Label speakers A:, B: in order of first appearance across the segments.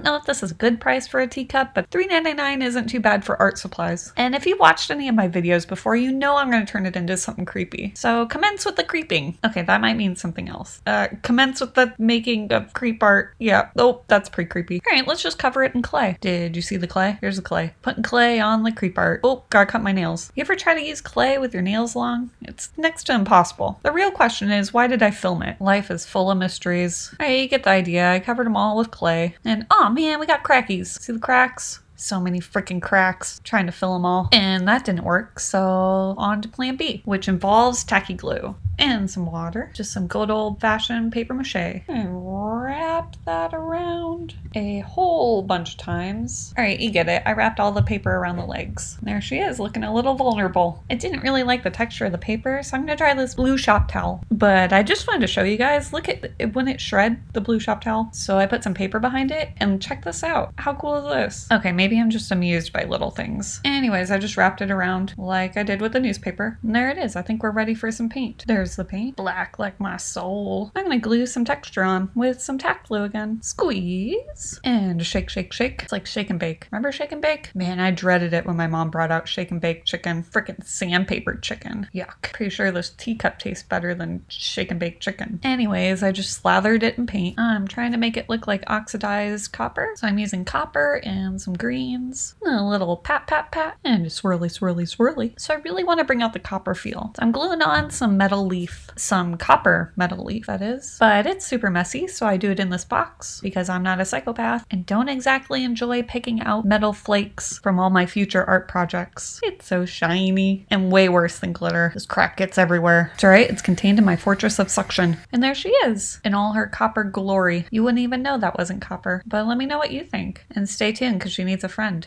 A: don't know if this is a good price for a teacup, but $3.99 isn't too bad for art supplies. And if you've watched any of my videos before, you know I'm going to turn it into something creepy. So commence with the creeping. Okay, that might mean something else. Uh, commence with the making of creep art. Yeah, oh, that's pretty creepy. All right, let's just cover it in clay. Did you see the clay? Here's the clay. Putting clay on the creep art. Oh, gotta cut my nails. You ever try to use clay with your nails long? It's next to impossible. The real question is, why did I film it? Life is full of mysteries. You get the idea. I covered them all with clay. And oh Oh, man, we got crackies. See the cracks? so many freaking cracks trying to fill them all. And that didn't work, so on to plan B, which involves tacky glue and some water, just some good old fashioned paper mache, and wrap that around a whole bunch of times. All right, you get it. I wrapped all the paper around the legs. There she is, looking a little vulnerable. I didn't really like the texture of the paper, so I'm gonna try this blue shop towel. But I just wanted to show you guys, look at it when it shred, the blue shop towel. So I put some paper behind it, and check this out. How cool is this? Okay, maybe I'm just amused by little things. Anyways, I just wrapped it around like I did with the newspaper. And there it is. I think we're ready for some paint. There's the paint. Black like my soul. I'm gonna glue some texture on with some tack glue again. Squeeze. And shake, shake, shake. It's like shake and bake. Remember shake and bake? Man, I dreaded it when my mom brought out shake and bake chicken. Freaking sandpaper chicken. Yuck. Pretty sure this teacup tastes better than shake and bake chicken. Anyways, I just slathered it in paint. I'm trying to make it look like oxidized copper. So I'm using copper and some greens. A little pat, pat, pat. And swirly, swirly, swirly. So I really want to bring out the copper feel. So I'm gluing on some metal leaf some copper metal leaf, that is. But it's super messy, so I do it in this box because I'm not a psychopath and don't exactly enjoy picking out metal flakes from all my future art projects. It's so shiny and way worse than glitter. This crap gets everywhere. It's alright, it's contained in my fortress of suction. And there she is, in all her copper glory. You wouldn't even know that wasn't copper. But let me know what you think. And stay tuned because she needs a friend.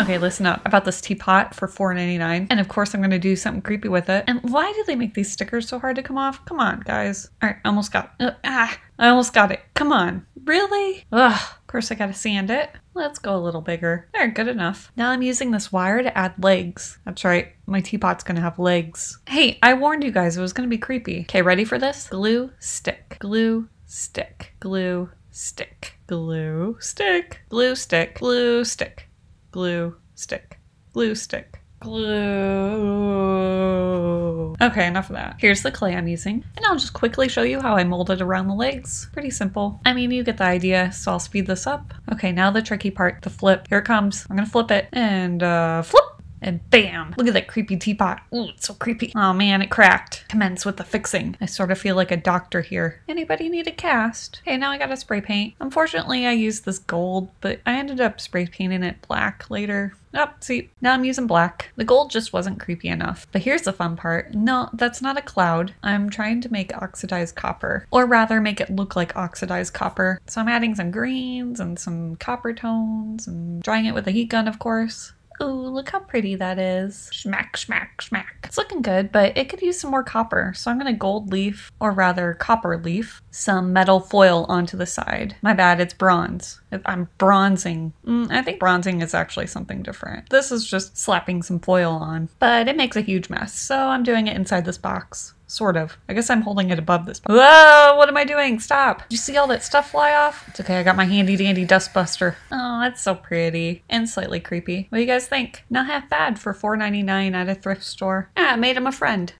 A: Okay, listen up about this teapot for $4.99. And of course, I'm to do something creepy with it. And why do they make these stickers so hard to come off? Come on, guys. All right, almost got. Uh, ah, I almost got it. Come on. Really? Ugh. Of course, I got to sand it. Let's go a little bigger. There, good enough. Now I'm using this wire to add legs. That's right. My teapot's to have legs. Hey, I warned you guys it was to be creepy. Okay, ready for this? Glue, stick. Glue, stick. Glue, stick. Glue, stick. Glue, stick. Glue, stick glue stick, glue stick, glue. Okay, enough of that. Here's the clay I'm using, and I'll just quickly show you how I molded around the legs. Pretty simple. I mean, you get the idea, so I'll speed this up. Okay, now the tricky part, the flip. Here it comes. I'm gonna flip it, and uh, flip! And bam! Look at that creepy teapot. Ooh, it's so creepy. Oh man, it cracked. Commence with the fixing. I sort of feel like a doctor here. Anybody need a cast? Okay, now I got a spray paint. Unfortunately, I used this gold, but I ended up spray painting it black later. Oh, see, now I'm using black. The gold just wasn't creepy enough. But here's the fun part. No, that's not a cloud. I'm trying to make oxidized copper, or rather make it look like oxidized copper. So I'm adding some greens and some copper tones and drying it with a heat gun, of course. Ooh, look how pretty that is. Smack, smack, smack. It's looking good, but it could use some more copper. So I'm gonna gold leaf, or rather copper leaf, some metal foil onto the side. My bad, it's bronze. I'm bronzing. Mm, I think bronzing is actually something different. This is just slapping some foil on, but it makes a huge mess. So I'm doing it inside this box. Sort of. I guess I'm holding it above this. Whoa, what am I doing? Stop. Did you see all that stuff fly off? It's okay, I got my handy dandy dustbuster. Oh, that's so pretty. And slightly creepy. What do you guys think? Not half bad for $4.99 at a thrift store. Yeah, I made him a friend.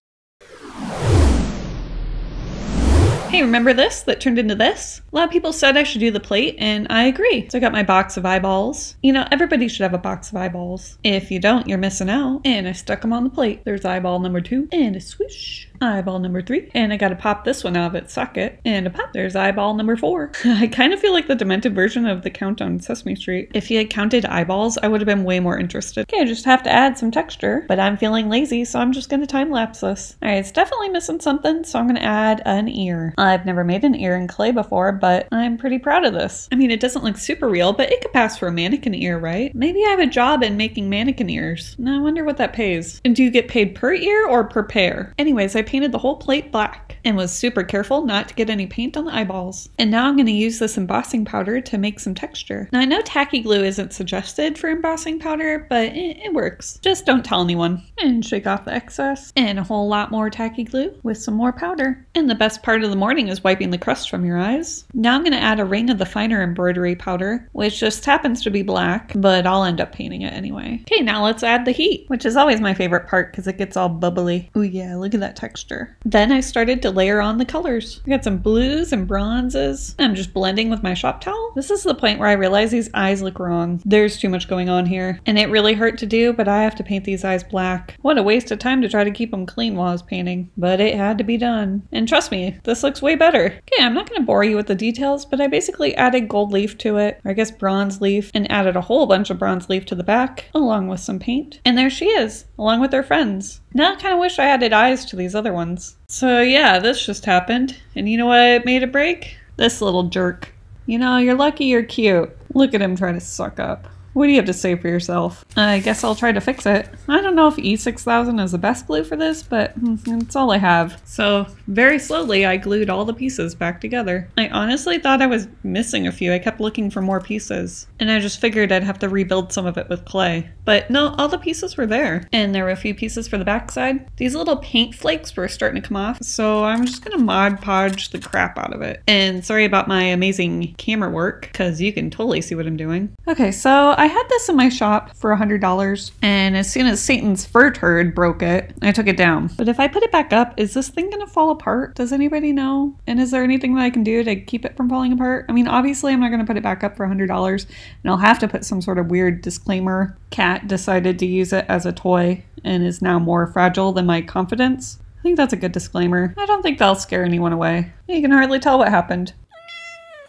A: Hey, remember this that turned into this? A lot of people said I should do the plate, and I agree. So I got my box of eyeballs. You know, everybody should have a box of eyeballs. If you don't, you're missing out. And I stuck them on the plate. There's eyeball number two, and a swish eyeball number three. And I gotta pop this one out of its socket. And a pop, there's eyeball number four. I kind of feel like the demented version of the count on Sesame Street. If he had counted eyeballs, I would have been way more interested. Okay, I just have to add some texture, but I'm feeling lazy, so I'm just gonna time lapse this. All right, it's definitely missing something, so I'm gonna add an ear. I've never made an ear in clay before, but I'm pretty proud of this. I mean, it doesn't look super real, but it could pass for a mannequin ear, right? Maybe I have a job in making mannequin ears. Now I wonder what that pays. And do you get paid per ear or per pair? Anyways, I painted the whole plate black. And was super careful not to get any paint on the eyeballs. And now I'm going to use this embossing powder to make some texture. Now I know tacky glue isn't suggested for embossing powder, but it, it works. Just don't tell anyone. And shake off the excess. And a whole lot more tacky glue with some more powder. And the best part of the morning is wiping the crust from your eyes. Now I'm going to add a ring of the finer embroidery powder, which just happens to be black, but I'll end up painting it anyway. Okay, now let's add the heat, which is always my favorite part because it gets all bubbly. Oh yeah, look at that texture. Then I started to layer on the colors. I got some blues and bronzes. I'm just blending with my shop towel. This is the point where I realize these eyes look wrong. There's too much going on here. And it really hurt to do, but I have to paint these eyes black. What a waste of time to try to keep them clean while I was painting. But it had to be done. And trust me, this looks way better. Okay, I'm not going to bore you with the details, but I basically added gold leaf to it, or I guess bronze leaf, and added a whole bunch of bronze leaf to the back, along with some paint. And there she is, along with her friends. Now I kind of wish I added eyes to these other ones. So yeah, this just happened. And you know what it made a break? This little jerk. You know, you're lucky you're cute. Look at him trying to suck up. What do you have to say for yourself? I guess I'll try to fix it. I don't know if E6000 is the best glue for this, but it's all I have. So very slowly I glued all the pieces back together. I honestly thought I was missing a few. I kept looking for more pieces. And I just figured I'd have to rebuild some of it with clay. But no, all the pieces were there. And there were a few pieces for the backside. These little paint flakes were starting to come off. So I'm just gonna Mod Podge the crap out of it. And sorry about my amazing camera work, because you can totally see what I'm doing. Okay, so I had this in my shop for $100, and as soon as Satan's fur turd broke it, I took it down. But if I put it back up, is this thing gonna fall apart? Does anybody know? And is there anything that I can do to keep it from falling apart? I mean, obviously I'm not gonna put it back up for $100, and I'll have to put some sort of weird disclaimer. Cat decided to use it as a toy and is now more fragile than my confidence. I think that's a good disclaimer. I don't think that'll scare anyone away. You can hardly tell what happened.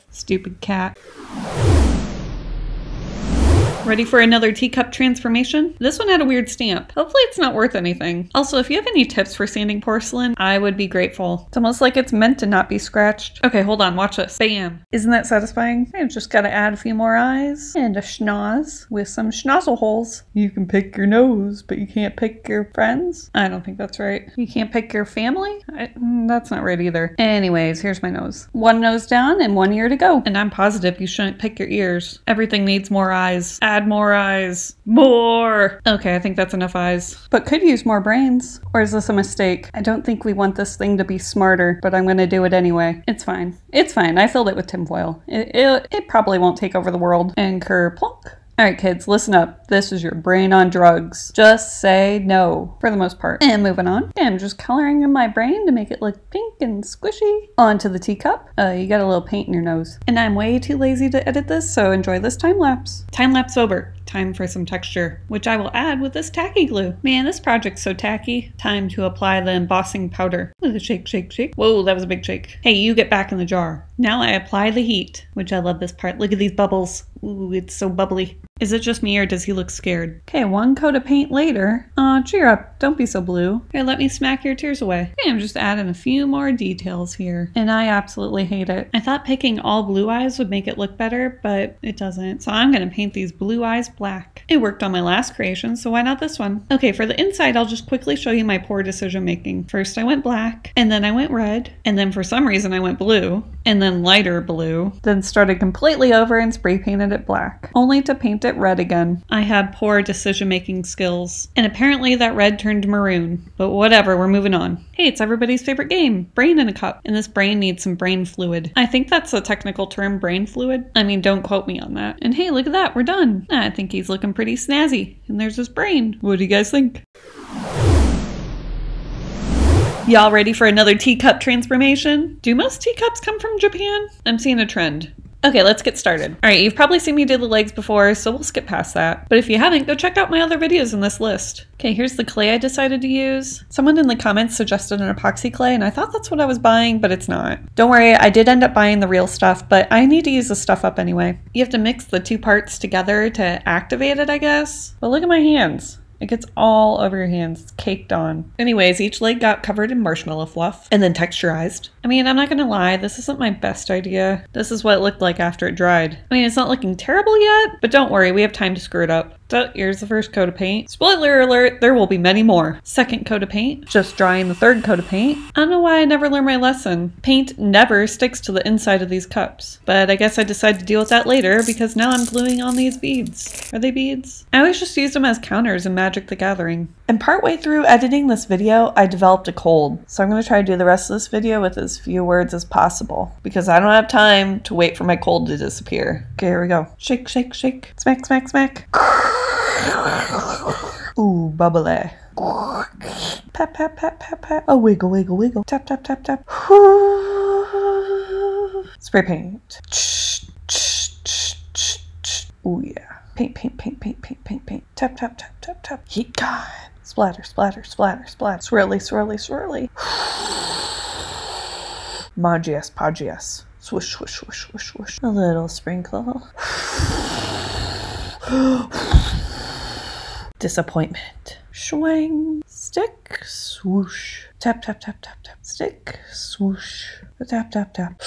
A: Stupid cat. Ready for another teacup transformation? This one had a weird stamp. Hopefully it's not worth anything. Also, if you have any tips for sanding porcelain, I would be grateful. It's almost like it's meant to not be scratched. Okay, hold on, watch this. Bam. Isn't that satisfying? I just gotta add a few more eyes and a schnoz with some schnozzle holes. You can pick your nose, but you can't pick your friends? I don't think that's right. You can't pick your family? I, mm, that's not right either. Anyways, here's my nose. One nose down and one ear to go. And I'm positive you shouldn't pick your ears. Everything needs more eyes. Add more eyes. More! Okay, I think that's enough eyes. But could use more brains. Or is this a mistake? I don't think we want this thing to be smarter, but I'm gonna do it anyway. It's fine. It's fine. I filled it with tinfoil. It, it, it probably won't take over the world. And kerplunk. All right, kids, listen up. This is your brain on drugs. Just say no for the most part. And moving on. I'm just coloring in my brain to make it look pink and squishy. Onto the teacup. Uh, you got a little paint in your nose. And I'm way too lazy to edit this, so enjoy this time lapse. Time lapse over. Time for some texture, which I will add with this tacky glue. Man, this project's so tacky. Time to apply the embossing powder. Look at shake, shake, shake. Whoa, that was a big shake. Hey, you get back in the jar. Now I apply the heat, which I love this part. Look at these bubbles. Ooh, it's so bubbly. Is it just me or does he look scared? Okay, one coat of paint later. Aw, cheer up. Don't be so blue. Okay, let me smack your tears away. Okay, I'm just adding a few more details here. And I absolutely hate it. I thought picking all blue eyes would make it look better, but it doesn't. So I'm gonna paint these blue eyes black. It worked on my last creation, so why not this one? Okay, for the inside, I'll just quickly show you my poor decision making. First I went black, and then I went red, and then for some reason I went blue, and then lighter blue, then started completely over and spray painted it black, only to paint it red again. I had poor decision making skills, and apparently that red turned maroon, but whatever, we're moving on. Hey, it's everybody's favorite game, brain in a cup, and this brain needs some brain fluid. I think that's the technical term, brain fluid. I mean, don't quote me on that. And hey, look at that, we're done. I think he's looking pretty snazzy, and there's his brain. What do you guys think? Y'all ready for another teacup transformation? Do most teacups come from Japan? I'm seeing a trend. Okay, let's get started. All right, you've probably seen me do the legs before, so we'll skip past that. But if you haven't, go check out my other videos in this list. Okay, here's the clay I decided to use. Someone in the comments suggested an epoxy clay, and I thought that's what I was buying, but it's not. Don't worry, I did end up buying the real stuff, but I need to use the stuff up anyway. You have to mix the two parts together to activate it, I guess. But look at my hands. It gets all over your hands. Caked on. Anyways, each leg got covered in marshmallow fluff and then texturized. I mean, I'm not gonna lie, this isn't my best idea. This is what it looked like after it dried. I mean, it's not looking terrible yet, but don't worry, we have time to screw it up. So here's the first coat of paint. Spoiler alert, there will be many more. Second coat of paint, just drying the third coat of paint. I don't know why I never learned my lesson. Paint never sticks to the inside of these cups. But I guess I decided to deal with that later because now I'm gluing on these beads. Are they beads? I always just use them as counters in Magic the Gathering. And partway through editing this video, I developed a cold. So I'm going to try to do the rest of this video with as few words as possible because I don't have time to wait for my cold to disappear. Okay, here we go. Shake, shake, shake. Smack, smack, smack. Ooh, bubbly. Pat, pat, pat, pat, pat. A wiggle, wiggle, wiggle. Tap, tap, tap, tap. Spray paint. Ooh, yeah. Paint, paint, paint, paint, paint, paint, paint. Tap, tap, tap, tap, tap. Heat gun. Splatter, splatter, splatter, splatter. Swirly, swirly, swirly. Magias, Pagias. Swish, swish, swish, swish, swoosh. A little sprinkle. Disappointment. Swing. Stick. Swoosh. Tap, tap, tap, tap, tap. Stick. Swoosh. Tap, tap, tap.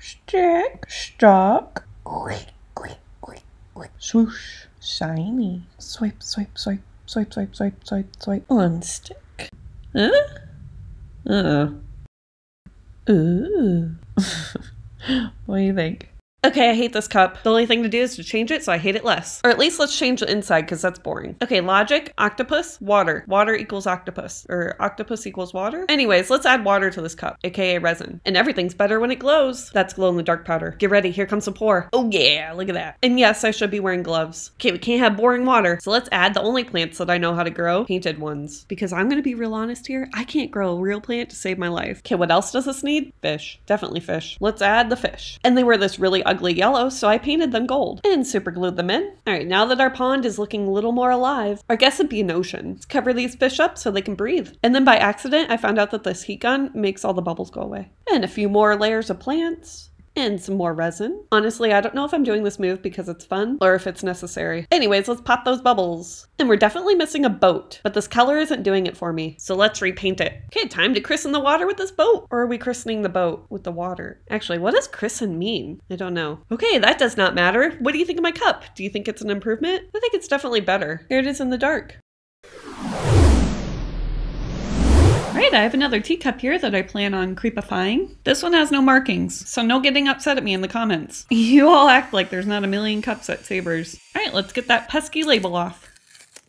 A: Stick. Stock. Swoosh. Shiny. Swipe, swipe, swipe, swipe, swipe, swipe, swipe, swipe. Unstick. Huh? Uh. Ooh. what do you think? Okay, I hate this cup. The only thing to do is to change it, so I hate it less. Or at least let's change the inside, because that's boring. Okay, logic, octopus, water. Water equals octopus. Or octopus equals water. Anyways, let's add water to this cup, aka resin. And everything's better when it glows. That's glow in the dark powder. Get ready, here comes the pour. Oh yeah, look at that. And yes, I should be wearing gloves. Okay, we can't have boring water. So let's add the only plants that I know how to grow, painted ones. Because I'm gonna be real honest here, I can't grow a real plant to save my life. Okay, what else does this need? Fish. Definitely fish. Let's add the fish. And they were this really ugly yellow, so I painted them gold and super glued them in. All right, now that our pond is looking a little more alive, I guess it'd be an ocean. Let's cover these fish up so they can breathe. And then by accident, I found out that this heat gun makes all the bubbles go away. And a few more layers of plants and some more resin. Honestly, I don't know if I'm doing this move because it's fun or if it's necessary. Anyways, let's pop those bubbles. And we're definitely missing a boat, but this color isn't doing it for me. So let's repaint it. Okay, time to christen the water with this boat. Or are we christening the boat with the water? Actually, what does christen mean? I don't know. Okay, that does not matter. What do you think of my cup? Do you think it's an improvement? I think it's definitely better. Here it is in the dark. Alright, I have another teacup here that I plan on creepifying. This one has no markings, so no getting upset at me in the comments. You all act like there's not a million cups at Savers. Alright, let's get that pesky label off.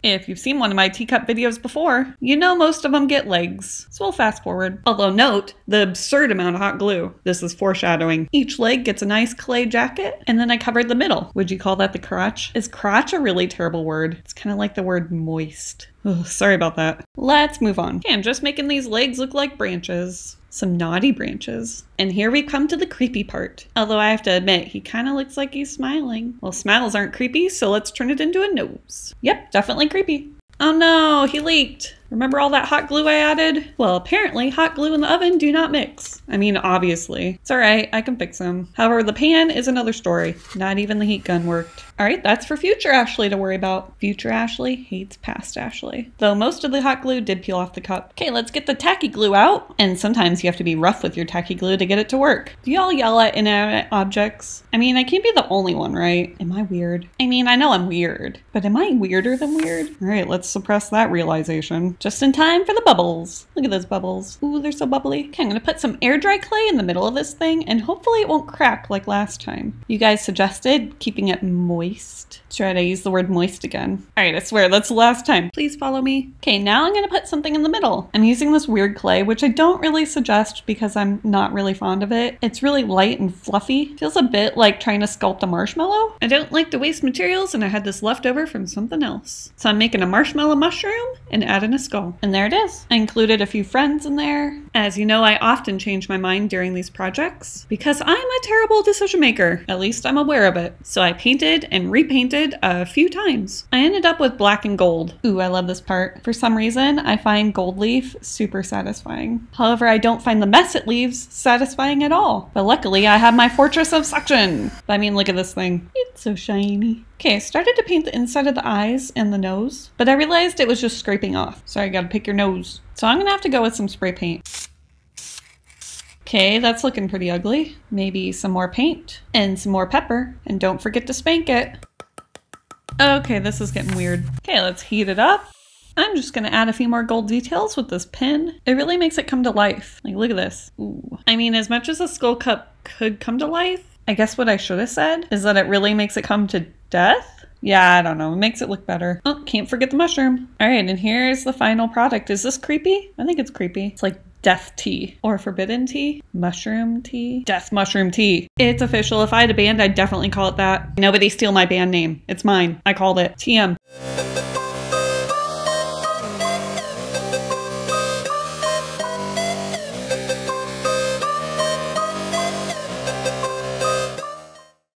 A: If you've seen one of my teacup videos before, you know most of them get legs, so we'll fast forward. Although note, the absurd amount of hot glue. This is foreshadowing. Each leg gets a nice clay jacket, and then I covered the middle. Would you call that the crotch? Is crotch a really terrible word? It's kind of like the word moist. Ugh, sorry about that. Let's move on. Okay, I'm just making these legs look like branches some naughty branches. And here we come to the creepy part. Although I have to admit, he kind of looks like he's smiling. Well, smiles aren't creepy, so let's turn it into a nose. Yep, definitely creepy. Oh no, he leaked. Remember all that hot glue I added? Well, apparently hot glue in the oven do not mix. I mean, obviously. It's alright, I can fix them. However, the pan is another story. Not even the heat gun worked. Alright, that's for future Ashley to worry about. Future Ashley hates past Ashley. Though most of the hot glue did peel off the cup. Okay, let's get the tacky glue out. And sometimes you have to be rough with your tacky glue to get it to work. Do y'all yell at inanimate objects? I mean, I can't be the only one, right? Am I weird? I mean, I know I'm weird, but am I weirder than weird? Alright, let's suppress that realization. Just in time for the bubbles. Look at those bubbles. Ooh, they're so bubbly. Okay, I'm gonna put some air dry clay in the middle of this thing and hopefully it won't crack like last time. You guys suggested keeping it moist. Try to use the word moist again. All right, I swear that's the last time. Please follow me. Okay, now I'm gonna put something in the middle. I'm using this weird clay, which I don't really suggest because I'm not really fond of it. It's really light and fluffy. Feels a bit like trying to sculpt a marshmallow. I don't like to waste materials and I had this left over from something else. So I'm making a marshmallow mushroom and adding a skull. And there it is. I included a few friends in there. As you know, I often change my mind during these projects because I'm a terrible decision maker. At least I'm aware of it. So I painted and repainted a few times. I ended up with black and gold. Ooh, I love this part. For some reason, I find gold leaf super satisfying. However, I don't find the mess it leaves satisfying at all. But luckily, I have my Fortress of Suction. I mean, look at this thing. It's so shiny. Okay, I started to paint the inside of the eyes and the nose, but I realized it was just scraping off. So I gotta pick your nose. So I'm gonna have to go with some spray paint. Okay, that's looking pretty ugly. Maybe some more paint and some more pepper. And don't forget to spank it. Okay, this is getting weird. Okay, let's heat it up. I'm just gonna add a few more gold details with this pen. It really makes it come to life. Like, look at this. Ooh. I mean, as much as a skull cup could come to life, I guess what I should have said is that it really makes it come to death. Yeah, I don't know. It makes it look better. Oh, can't forget the mushroom. All right, and here's the final product. Is this creepy? I think it's creepy. It's like death tea or forbidden tea, mushroom tea, death mushroom tea. It's official. If I had a band, I'd definitely call it that. Nobody steal my band name. It's mine. I called it TM.